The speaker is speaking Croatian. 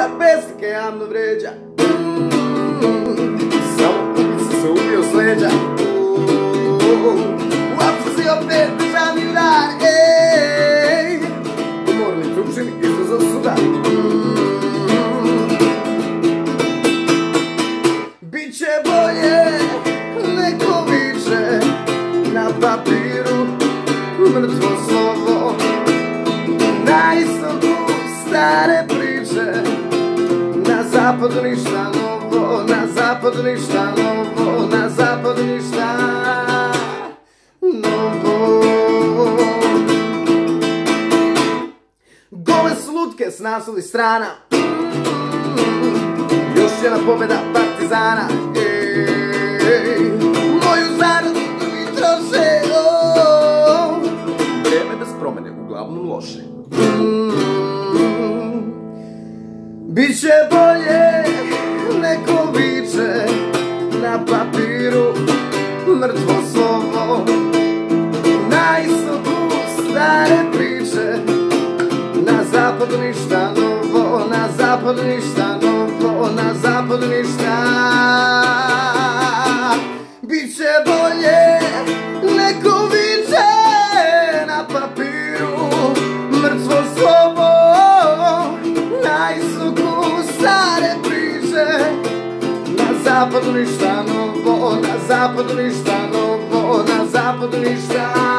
priča, pesnike javno vređa. Samo kupica se ubio s leđa. U Africi opet državni udar Ej, umorni trupčini izlazo suda. Biće bolje, neko viče Na papiru mrtvo slovo. Na istoku stare Na zapadu ništa novo Na zapadu ništa novo Na zapadu ništa novo. Gole lutke s naslovi strana. Još jedna pobjeda partizana. Moju zaradu drugi troše. O. Vrijeme bez promjene, uglavnom loše. Mm. Biće bolje, mrtvo slovo. Na istoku stare priče. Na zapadu ništa novo, na zapadu ništa novo, na zapadu ništa. Biće bolje, neko viče na papiru. Mrtvo slovo, na istoku stare priče. Na zapadu ništa novo, na zapadu ništa novo, na zapadu ništa